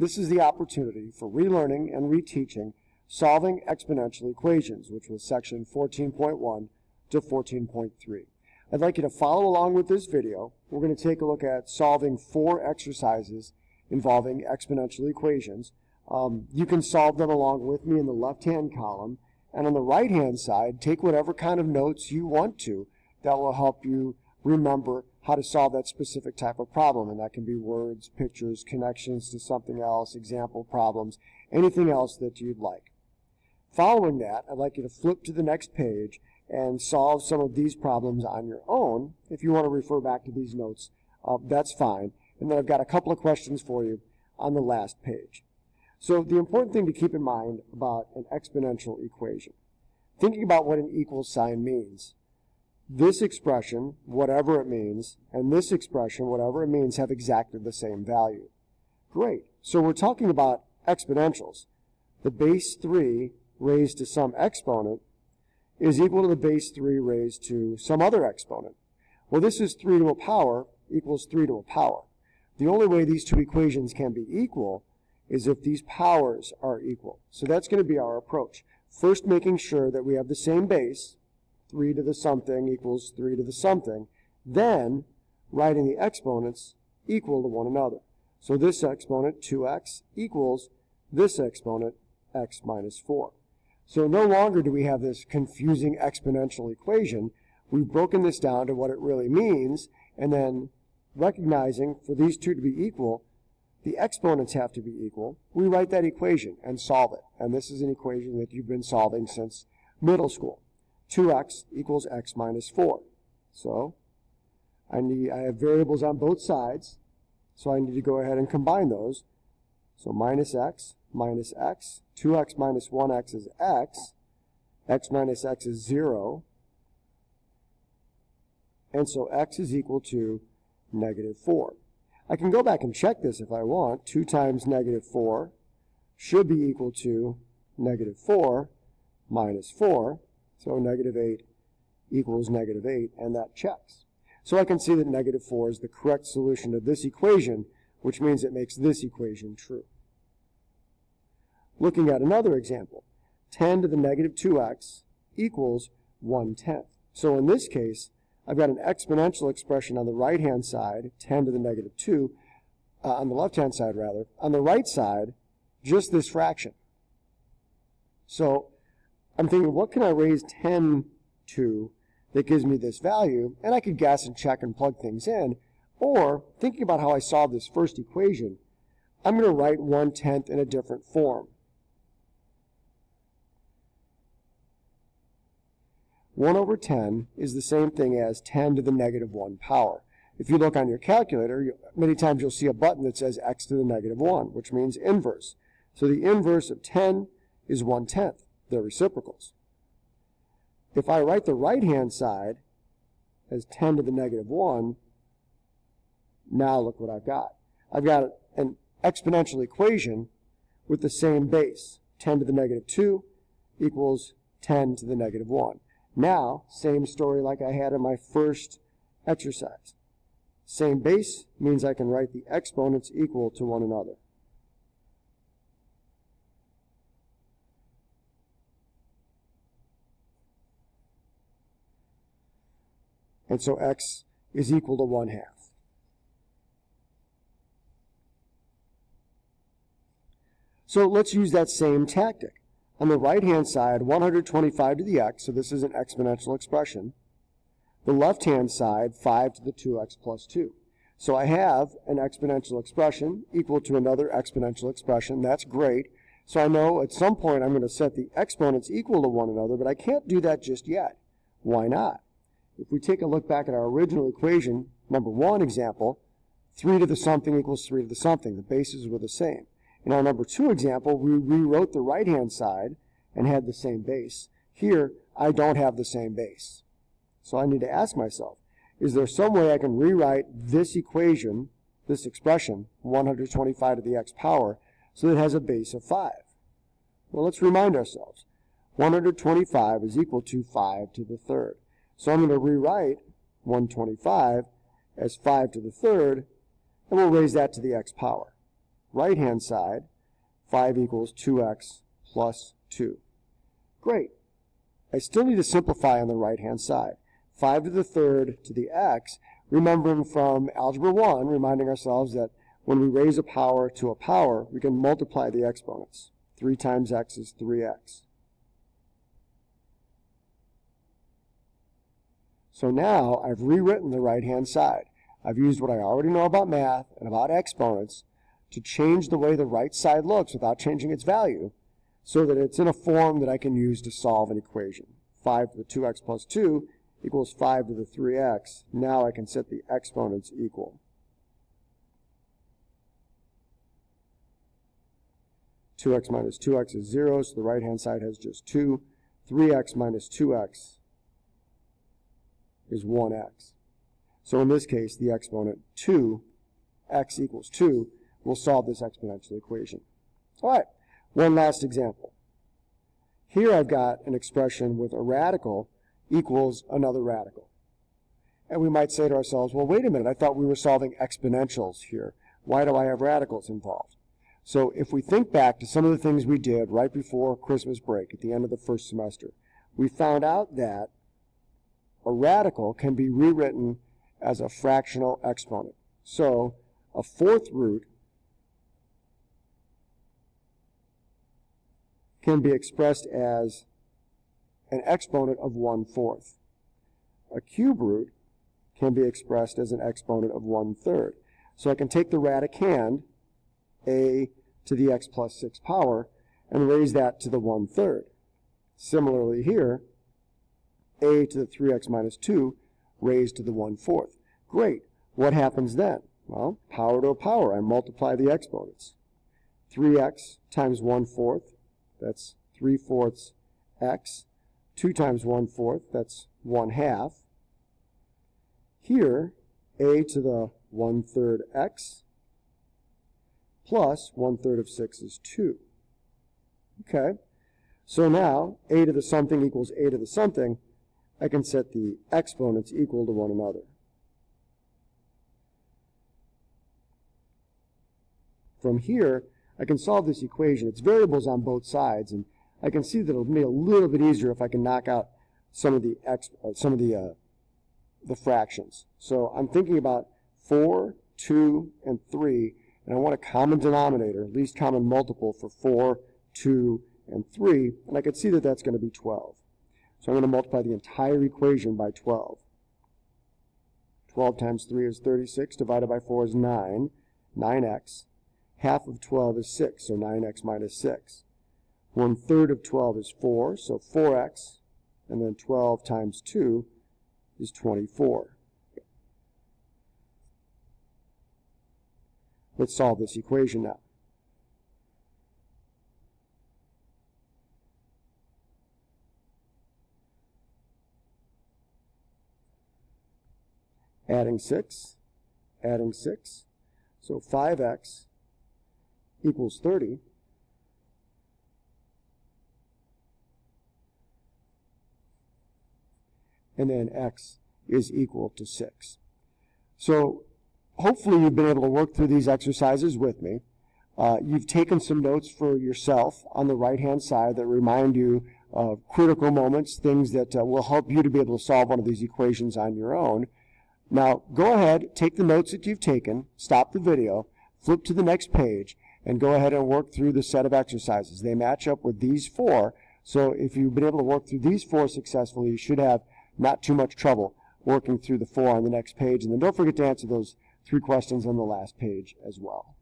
this is the opportunity for relearning and reteaching solving exponential equations, which was section 14.1 to 14.3. I'd like you to follow along with this video. We're going to take a look at solving four exercises involving exponential equations. Um, you can solve them along with me in the left-hand column. And on the right-hand side, take whatever kind of notes you want to that will help you remember how to solve that specific type of problem. And that can be words, pictures, connections to something else, example problems, anything else that you'd like. Following that, I'd like you to flip to the next page and solve some of these problems on your own. If you want to refer back to these notes, uh, that's fine. And then I've got a couple of questions for you on the last page. So the important thing to keep in mind about an exponential equation, thinking about what an equal sign means. This expression, whatever it means, and this expression, whatever it means, have exactly the same value. Great. So we're talking about exponentials. The base 3 raised to some exponent is equal to the base 3 raised to some other exponent. Well, this is 3 to a power equals 3 to a power. The only way these two equations can be equal is if these powers are equal. So that's going to be our approach. First, making sure that we have the same base, 3 to the something equals 3 to the something. Then, writing the exponents equal to one another. So this exponent, 2x, equals this exponent, x minus 4. So no longer do we have this confusing exponential equation. We've broken this down to what it really means, and then recognizing for these two to be equal, the exponents have to be equal. We write that equation and solve it. And this is an equation that you've been solving since middle school. 2x equals x minus 4. So I need I have variables on both sides, so I need to go ahead and combine those. So minus x minus x. 2x minus 1x is x. x minus x is 0. And so x is equal to negative 4. I can go back and check this if I want. 2 times negative 4 should be equal to negative 4 minus 4. So negative 8 equals negative 8, and that checks. So I can see that negative 4 is the correct solution to this equation, which means it makes this equation true. Looking at another example, 10 to the negative 2x equals 1 tenth. So in this case, I've got an exponential expression on the right-hand side, 10 to the negative 2, uh, on the left-hand side rather. On the right side, just this fraction. So I'm thinking, what can I raise 10 to that gives me this value? And I could guess and check and plug things in. Or, thinking about how I solved this first equation, I'm going to write 1 tenth in a different form. 1 over 10 is the same thing as 10 to the negative 1 power. If you look on your calculator, many times you'll see a button that says x to the negative 1, which means inverse. So the inverse of 10 is 1 tenth. They're reciprocals. If I write the right-hand side as 10 to the negative 1, now look what I've got. I've got an exponential equation with the same base. 10 to the negative 2 equals 10 to the negative 1. Now, same story like I had in my first exercise. Same base means I can write the exponents equal to one another. And so x is equal to 1 half. So let's use that same tactic. On the right-hand side, 125 to the x, so this is an exponential expression. The left-hand side, 5 to the 2x plus 2. So I have an exponential expression equal to another exponential expression. That's great. So I know at some point I'm going to set the exponents equal to one another, but I can't do that just yet. Why not? If we take a look back at our original equation, number one example, 3 to the something equals 3 to the something. The bases were the same. In our number two example, we rewrote the right-hand side and had the same base. Here, I don't have the same base. So I need to ask myself, is there some way I can rewrite this equation, this expression, 125 to the x power, so that it has a base of 5? Well, let's remind ourselves. 125 is equal to 5 to the third. So I'm going to rewrite 125 as 5 to the third, and we'll raise that to the x power. right-hand side, 5 equals 2x plus 2. Great. I still need to simplify on the right-hand side. 5 to the third to the x, remembering from Algebra 1, reminding ourselves that when we raise a power to a power, we can multiply the exponents. 3 times x is 3x. So now I've rewritten the right-hand side. I've used what I already know about math and about exponents to change the way the right side looks without changing its value so that it's in a form that I can use to solve an equation. 5 to the 2x plus 2 equals 5 to the 3x. Now I can set the exponents equal. 2x minus 2x is 0, so the right-hand side has just 2. 3x minus 2x is 1x. So in this case, the exponent 2, x equals 2, will solve this exponential equation. All right, one last example. Here I've got an expression with a radical equals another radical. And we might say to ourselves, well, wait a minute, I thought we were solving exponentials here. Why do I have radicals involved? So if we think back to some of the things we did right before Christmas break at the end of the first semester, we found out that a radical can be rewritten as a fractional exponent. So a fourth root can be expressed as an exponent of one-fourth. A cube root can be expressed as an exponent of one-third. So I can take the radicand, a to the x plus 6 power, and raise that to the one-third. Similarly here, a to the 3x minus 2 raised to the one-fourth. Great. What happens then? Well, power to a power. I multiply the exponents. 3x times one-fourth, that's 3 fourths x. 2 times 1 fourth, that's 1 half. Here, a to the 1 third x plus 1 third of 6 is 2. Okay, so now a to the something equals a to the something. I can set the exponents equal to one another. From here, I can solve this equation. It's variables on both sides, and I can see that it'll be a little bit easier if I can knock out some of the ex, uh, some of the uh, the fractions. So I'm thinking about 4, 2, and 3, and I want a common denominator, least common multiple for 4, 2, and 3, and I can see that that's going to be 12. So I'm going to multiply the entire equation by 12. 12 times 3 is 36, divided by 4 is 9, 9x. Half of 12 is 6, so 9x minus 6. One third of 12 is 4, so 4x, and then 12 times 2 is 24. Let's solve this equation now. Adding 6, adding 6, so 5x equals 30. And then x is equal to 6. So hopefully you've been able to work through these exercises with me. Uh, you've taken some notes for yourself on the right-hand side that remind you of critical moments, things that uh, will help you to be able to solve one of these equations on your own. Now, go ahead, take the notes that you've taken, stop the video, flip to the next page, and go ahead and work through the set of exercises. They match up with these four, so if you've been able to work through these four successfully, you should have not too much trouble working through the four on the next page. And then don't forget to answer those three questions on the last page as well.